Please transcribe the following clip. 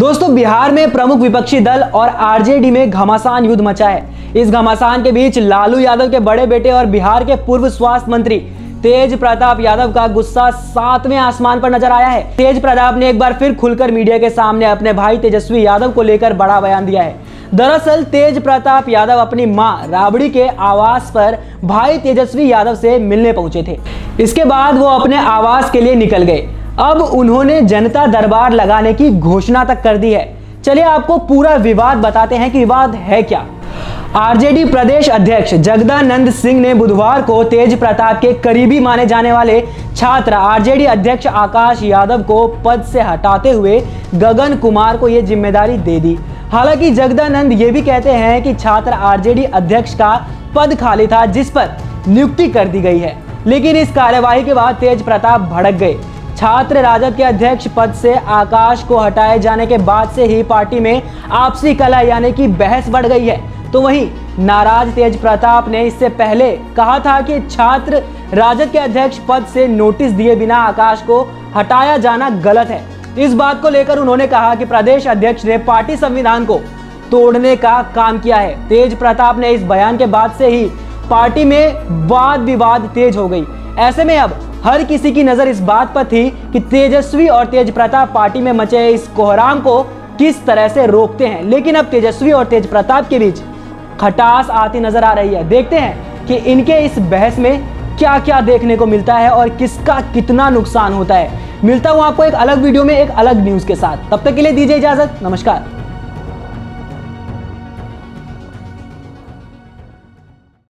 दोस्तों, बिहार में प्रमुख विपक्षी दल और आरजेडी में घमासान युद्ध मचा है इस घमासान के बीच लालू यादव के बड़े बेटे और बिहार के पूर्व स्वास्थ्य मंत्री तेज प्रताप यादव का गुस्सा सातवें आसमान पर नज़र आया है। तेज प्रताप ने एक बार फिर खुलकर मीडिया के सामने अपने भाई तेजस्वी यादव को लेकर बड़ा बयान दिया है। दरअसल, तेज प्रताप यादव अपनी माँ राबड़ी के आवास पर भाई तेजस्वी यादव से मिलने पहुँचे थे। इसके बाद वो अपने आवास के लिए निकल गए। अब उन्होंने जनता दरबार लगाने की घोषणा तक कर दी है। चलिए आपको पूरा विवाद बताते हैं कि विवाद है क्या। आरजेडी प्रदेश अध्यक्ष जगदानंद सिंह ने बुधवार को तेज प्रताप के करीबी माने जाने वाले छात्र आरजेडी अध्यक्ष आकाश यादव को पद से हटाते हुए गगन कुमार को यह ज़िम्मेदारी दे दी। हालाँकि जगदानंद ये भी कहते हैं कि छात्र आरजेडी अध्यक्ष का पद खाली था, जिस पर नियुक्ति कर दी गई है। लेकिन इस कार्यवाही के बाद तेज प्रताप भड़क गए। छात्र राजद के अध्यक्ष पद से आकाश को हटाए जाने के बाद से ही पार्टी में आपसी कला यानी कि बहस बढ़ गई है। तो वहीं नाराज़ तेज प्रताप ने इससे पहले कहा था कि छात्र राजद के अध्यक्ष पद से नोटिस दिए बिना आकाश को हटाया जाना गलत है। इस बात को लेकर उन्होंने कहा कि प्रदेश अध्यक्ष ने पार्टी संविधान को तोड़ने का काम किया है। तेज प्रताप ने इस बयान के बाद से ही पार्टी में वाद विवाद तेज हो गई। ऐसे में अब हर किसी की नज़र इस बात पर थी कि तेजस्वी और तेज प्रताप पार्टी में मचे इस कोहराम को किस तरह से रोकते हैं। लेकिन अब तेजस्वी और तेज प्रताप के बीच खटास आती नज़र आ रही है। देखते हैं कि इनके इस बहस में क्या क्या देखने को मिलता है और किसका कितना नुकसान होता है। मिलता हूँ आपको एक अलग वीडियो में एक अलग न्यूज़ के साथ। तब तक के लिए दीजिए इजाज़त। नमस्कार।